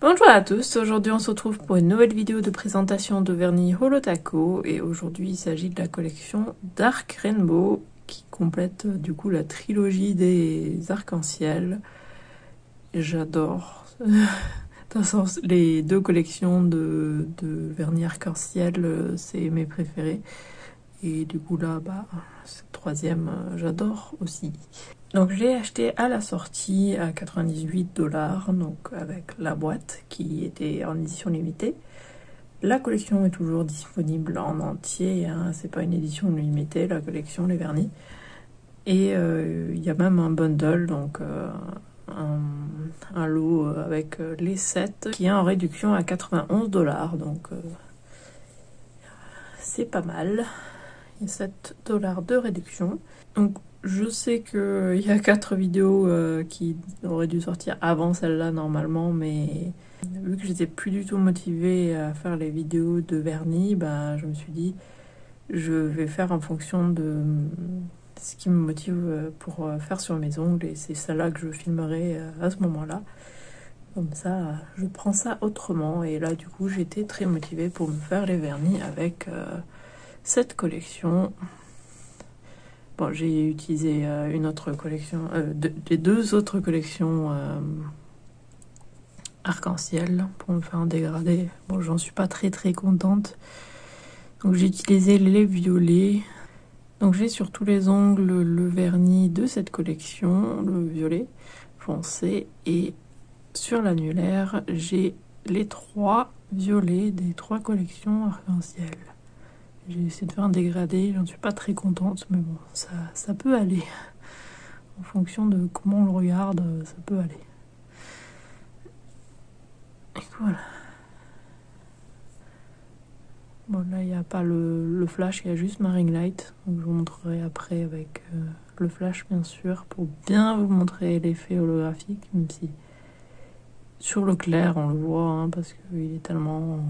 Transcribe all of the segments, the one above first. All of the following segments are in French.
Bonjour à tous, aujourd'hui on se retrouve pour une nouvelle vidéo de présentation de vernis Holotaco et aujourd'hui il s'agit de la collection Dark Rainbow qui complète euh, du coup la trilogie des arcs-en-ciel. J'adore les deux collections de, vernis arc-en-ciel, euh, c'est mes préférés. Et du coup là, bah, cette troisième, euh, j'adore aussi. Donc j'ai acheté à la sortie à 98 dollars, donc avec la boîte qui était en édition limitée. La collection est toujours disponible en entier, hein. c'est pas une édition limitée, la collection, les vernis. Et euh, il y a même un bundle, donc euh, un, lot avec les 7 qui est en réduction à 91 dollars, donc euh, c'est pas mal. Il y a 7 dollars de réduction. Donc je sais qu'il y a 4 vidéos euh, qui auraient dû sortir avant celle-là normalement, mais vu que j'étais plus du tout motivée à faire les vidéos de vernis, bah, je me suis dit je vais faire en fonction de ce qui me motive pour euh, faire sur mes ongles et c'est celle-là que je filmerai euh, à ce moment-là. Comme ça, je prends ça autrement et là du coup j'étais très motivée pour me faire les vernis avec cette collection j'ai utilisé euh, une autre collection, euh, les deux autres collections euh, arc-en-ciel pour me faire un dégradé. Bon, j'en suis pas très très contente. Donc j'ai utilisé les violets. Donc j'ai sur tous les ongles le vernis de cette collection, le violet foncé. Et sur l'annulaire, j'ai les trois violets des trois collections arc-en-ciel. J'ai essayé de faire un dégradé, j'en suis pas très contente, mais bon, ça, ça peut aller. En fonction de comment on le regarde, ça peut aller. Et voilà. Bon, là, il n'y a pas le, flash, il y a juste ma ring light. Donc, je vous montrerai après avec euh, le flash, bien sûr, pour bien vous montrer l'effet holographique, même si sur le clair, on le voit, hein, parce qu'il est tellement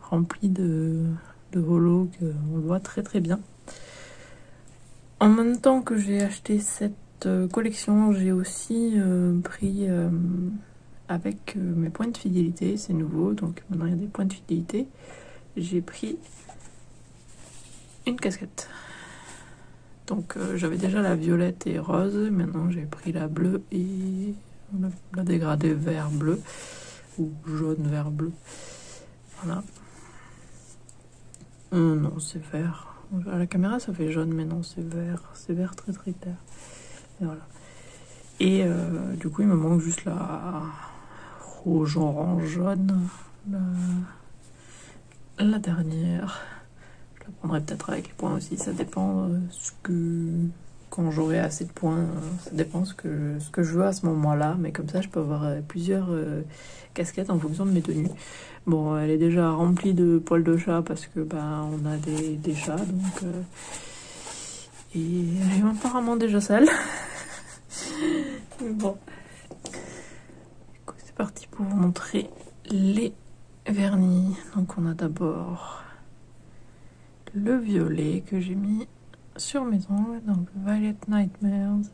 rempli de de holo qu'on voit très très bien. En même temps que j'ai acheté cette euh, collection, j'ai aussi euh, pris euh, avec mes points de fidélité, c'est nouveau, donc maintenant il y a des points de fidélité, j'ai pris une casquette. Donc j'avais déjà la violette et rose, maintenant j'ai pris la bleue et la dégradée vert bleu ou jaune vert bleu. Voilà. Euh, non, c'est vert. À la caméra, ça fait jaune, mais non, c'est vert. C'est vert très très clair. Et euh, du coup, il me manque juste la rouge, orange, jaune. La, dernière. Je la prendrai peut-être avec les points aussi. Ça dépend euh, ce que quand j'aurai assez de points, ça dépend ce que, ce que je veux à ce moment-là, mais comme ça je peux avoir plusieurs casquettes en fonction de mes tenues. Bon, elle est déjà remplie de poils de chat parce que ben on a des, chats, donc euh, et elle est apparemment déjà sale. bon, c'est parti pour vous montrer les vernis. Donc on a d'abord le violet que j'ai mis sur mes ongles, donc Violet Nightmares.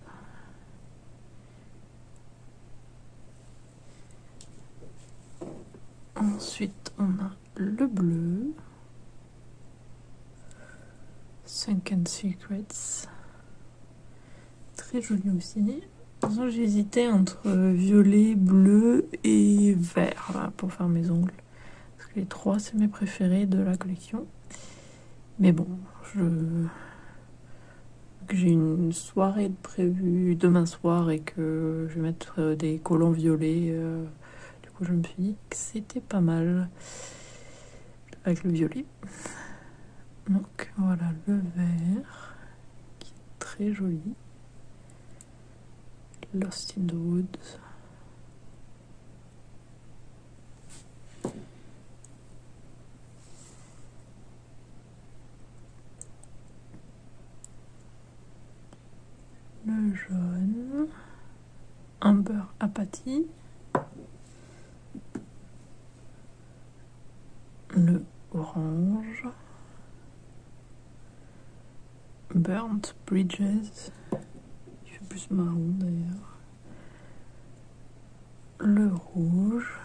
Ensuite, on a le bleu. Sunken Secrets. Très joli aussi. Hésité entre violet, bleu et vert pour faire mes ongles. Parce que les trois, c'est mes préférés de la collection. Mais bon, je j'ai une soirée prévue demain soir et que je vais mettre des collants violets. Euh, je me suis dit que c'était pas mal avec le violet. Donc voilà le vert qui est très joli. Lost in the Woods. apathie, le orange, burnt bridges, qui fait plus marron d'ailleurs, le rouge,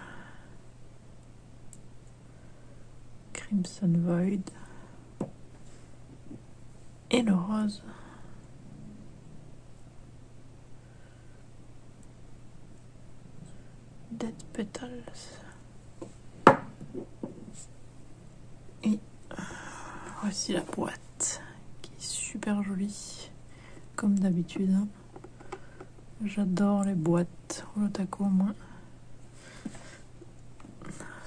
crimson void. Et le rose. Petals. Et voici la boîte qui est super jolie, comme d'habitude. hein. J'adore les boîtes Holotaco moi.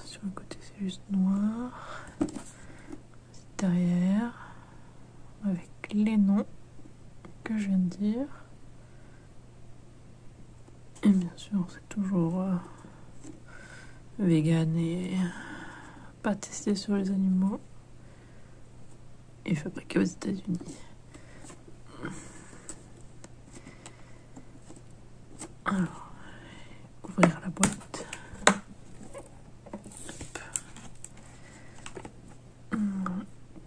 Sur le côté c'est juste noir. Derrière, avec les noms que je viens de dire. Et bien sûr, c'est toujours euh, vegan et pas testé sur les animaux. Et fabriqué aux États-Unis. Alors, ouvrir la boîte. Hmm,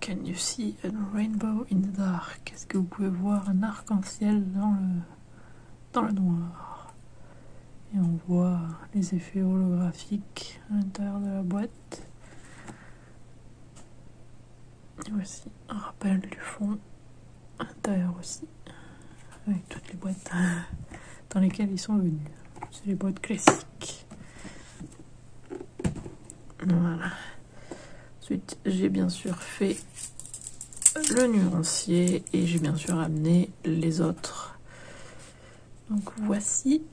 Can you see a rainbow in the dark? Est-ce que vous pouvez voir un arc-en-ciel dans le, dans le noir? Et on voit les effets holographiques à l'intérieur de la boîte. Voici un rappel du fond à l'intérieur aussi, avec toutes les boîtes dans lesquelles ils sont venus. C'est les boîtes classiques. Voilà. Ensuite, j'ai bien sûr fait le nuancier et j'ai bien sûr amené les autres. Donc voici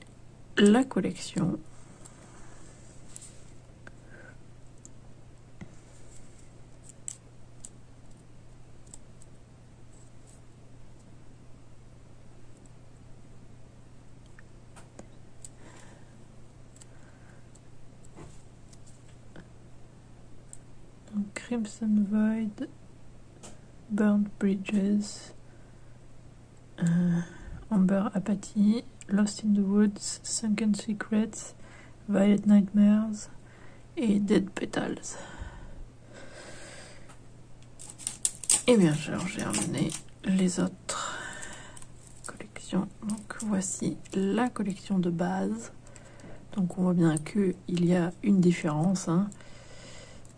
la collection. Crimson Void, Burnt Bridges, euh, Amber Apathy, Lost in the Woods, Sunken Secrets, Violet Nightmares et Dead Petals. Et bien sûr, j'ai ramené les autres collections. Donc voici la collection de base. Donc on voit bien qu'il y a une différence. hein.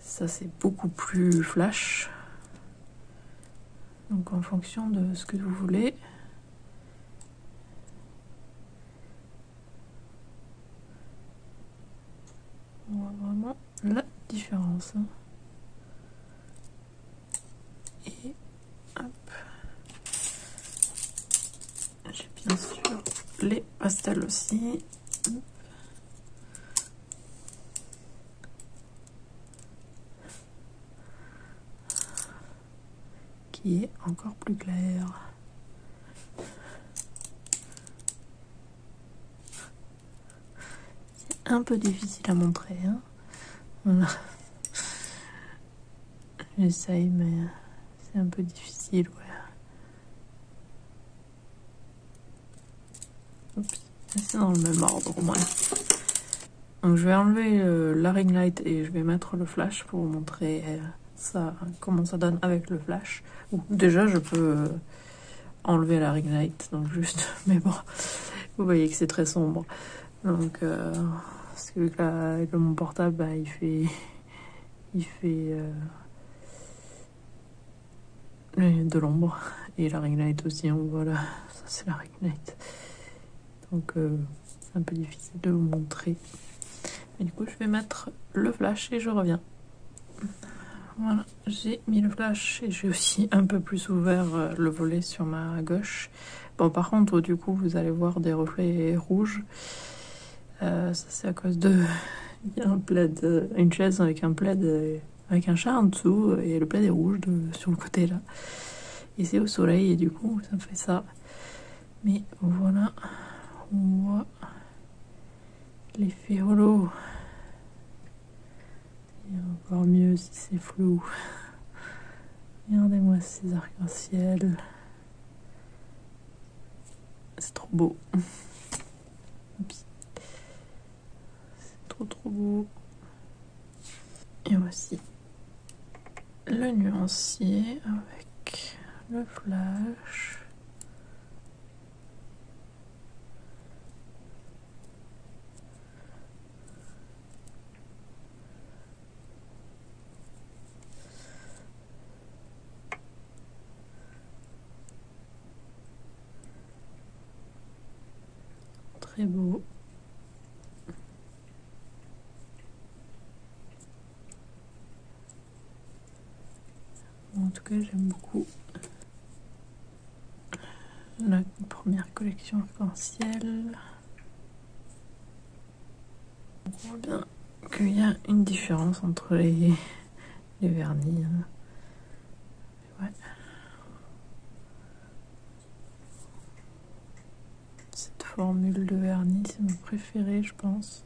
Ça c'est beaucoup plus flash. Donc en fonction de ce que vous voulez. 15. Et hop, j'ai bien sûr les pastels aussi. Qui est encore plus clair. un peu difficile à montrer. Hein voilà. J'essaye, mais c'est un peu difficile, ouais. Oups. C'est dans le même ordre, au moins. Donc, je vais enlever euh, la ring light et je vais mettre le flash pour vous montrer euh, ça, comment ça donne avec le flash. Déjà, je peux euh, enlever la ring light, donc juste, mais bon, vous voyez que c'est très sombre. Donc, parce que la- avec mon portable, bah, il fait, il fait de l'ombre et la ring light aussi. Donc voilà, ça c'est la ring light. Donc euh, c'est un peu difficile de vous montrer. Mais du coup, je vais mettre le flash et je reviens. Voilà, j'ai mis le flash et j'ai aussi un peu plus ouvert euh, le volet sur ma gauche. Bon, par contre, du coup, vous allez voir des reflets rouges. Euh, ça, c'est à cause de. Un plaid, une chaise avec un plaid, avec un chat en dessous, euh, et le plaid est rouge sur le côté là. Et c'est au soleil, et du coup, ça fait ça. Mais voilà, on voit l'effet holo. Et encore mieux si c'est flou. Regardez-moi ces arcs-en-ciel. C'est trop beau. C'est trop trop beau. Et voici le nuancier avec le flash. Très beau. J'aime beaucoup la première collection arc-en-ciel. On voit bien qu'il y a une différence entre les, vernis. Hein. Cette formule de vernis, c'est mon préféré, je pense.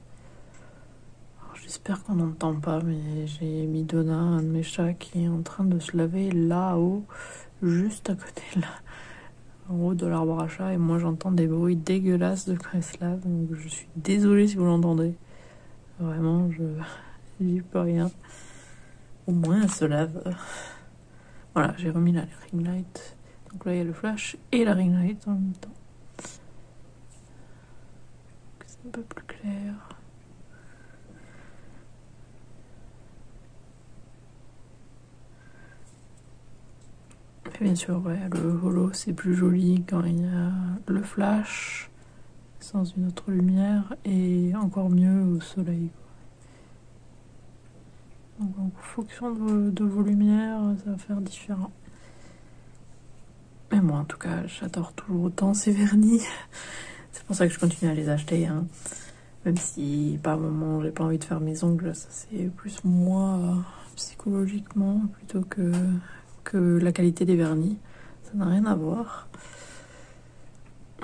J'espère qu'on n'entend pas, mais j'ai mis Donna, un de mes chats, qui est en train de se laver là-haut, juste à côté là, en haut de l'arbre à chat. Et moi, j'entends des bruits dégueulasses de quand Donc, je suis désolée si vous l'entendez. Vraiment, je n'y peux rien. Au moins, elle se lave. Voilà, j'ai remis les ring lights. Donc là, il y a le flash et la ring light en même temps. C'est un peu plus clair. Et bien sûr, ouais, le holo c'est plus joli quand il y a le flash sans une autre lumière et encore mieux au soleil. Donc en fonction de vos, lumières, ça va faire différent. Mais moi en tout cas, j'adore toujours autant ces vernis. C'est pour ça que je continue à les acheter. Hein. Même si par moment j'ai pas envie de faire mes ongles, ça c'est plus moi psychologiquement plutôt que, que la qualité des vernis. Ça n'a rien à voir.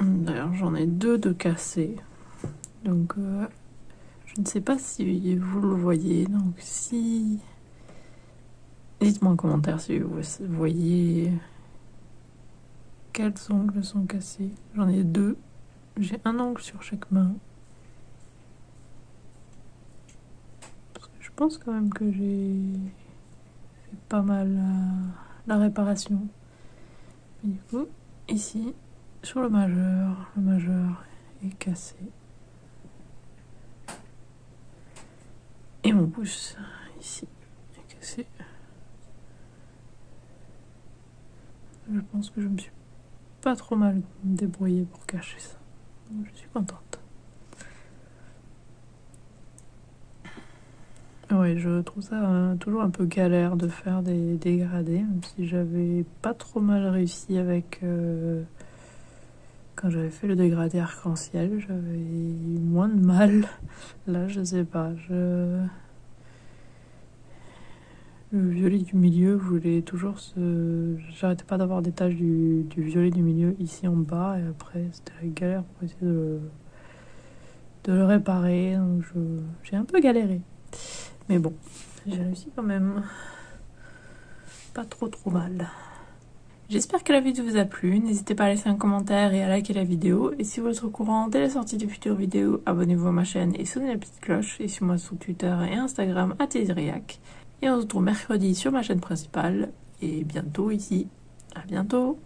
D'ailleurs, j'en ai deux de cassés. Donc, euh, je ne sais pas si vous le voyez. Donc, si. Dites-moi en commentaire si vous voyez quels ongles sont cassés. J'en ai deux. J'ai un ongle sur chaque main. Parce que je pense quand même que j'ai fait pas mal la, la réparation. du coup, ici, sur le majeur. Le majeur est cassé. Et mon pouce ici est cassé. Je pense que je me suis pas trop mal débrouillée pour cacher ça. Je suis contente. Oui, je trouve ça euh, toujours un peu galère de faire des dégradés, même si j'avais pas trop mal réussi avec euh, quand j'avais fait le dégradé arc-en-ciel, j'avais moins de mal. Là, je sais pas. Je... Le violet du milieu voulait toujours se. J'arrêtais pas d'avoir des taches du, violet du milieu ici en bas, et après, c'était la galère pour essayer de, de le réparer. Donc, j'ai un peu galéré. Mais bon, j'ai réussi quand même. Pas trop trop mal. J'espère que la vidéo vous a plu, n'hésitez pas à laisser un commentaire et à liker la vidéo. Et si vous êtes au courant dès la sortie de futures vidéos, abonnez-vous à ma chaîne et sonnez la petite cloche. Et suivez-moi sur Twitter et Instagram à Et on se retrouve mercredi sur ma chaîne principale et bientôt ici. À bientôt